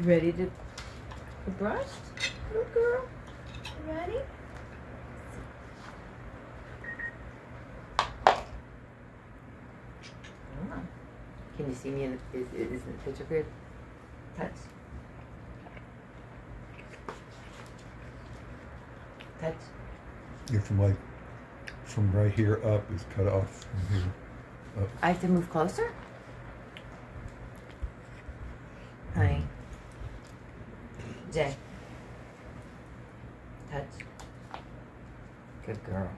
You ready to brushed? Good girl. You ready? Can you see me in the, is, is the picture good? Touch. Touch. Yeah, from like, from right here up is cut off from here up. I have to move closer? Jay. Touch. Good girl.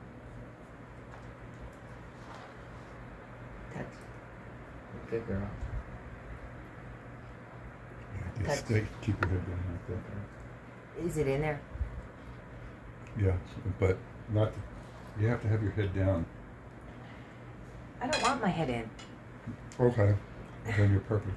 Touch. Good girl. Yeah, Touch. just stay, keep your head down like that. Is it in there? Yeah, but not, you have to have your head down. I don't want my head in. Okay, then you're perfect.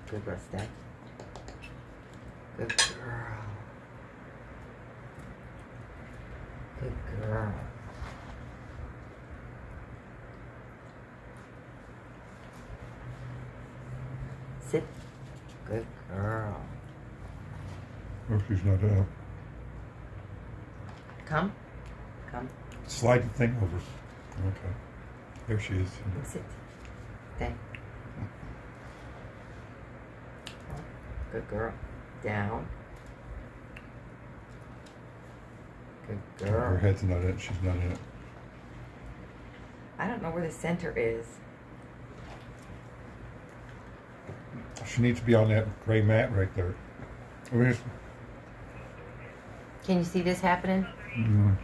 Good girl. Stay. Good girl. Good girl. Sit. Good girl. Oh, she's not up. Come. Come. Slide the thing over. Okay. There she is. Sit. Stay. Good girl. Down. Good girl. Her head's not in it. She's not in it. I don't know where the center is. She needs to be on that gray mat right there. Where's, Can you see this happening? mm,